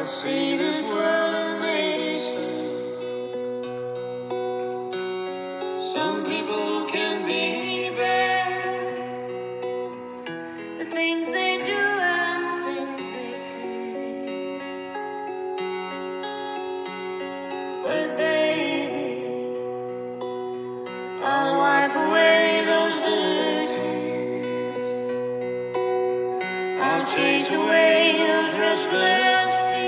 I see this world see. Some people can be bad. The things they do and things they say. But baby, I'll wipe away those blue tears. I'll chase away those restless fears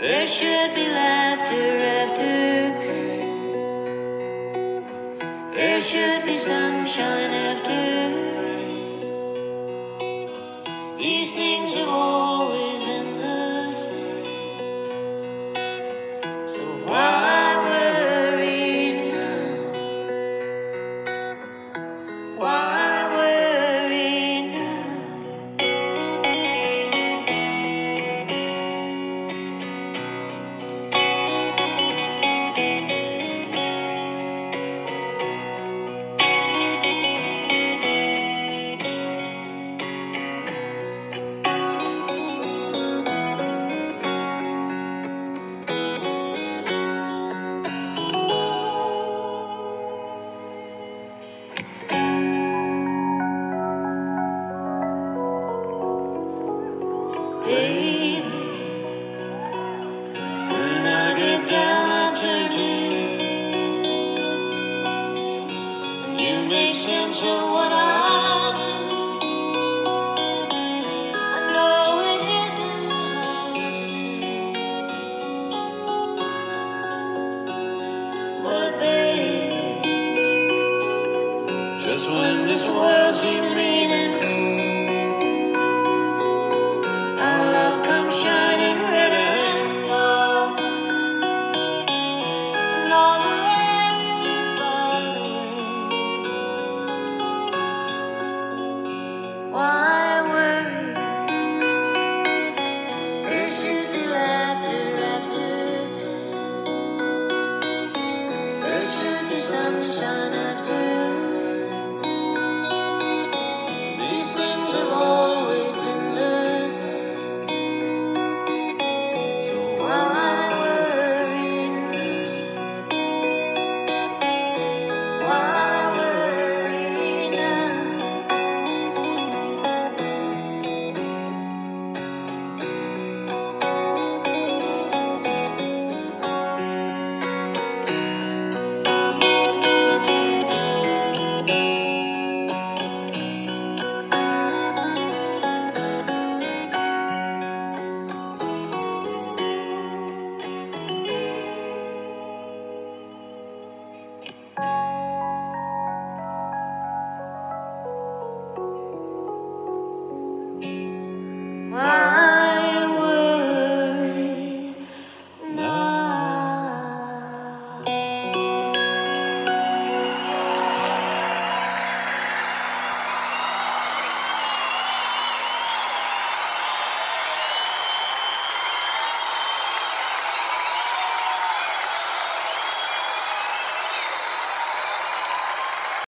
There should be laughter after pain. There should be sunshine make sense of what I do. I know it isn't hard to but baby, just when this world seems mean and cruel. sunshine.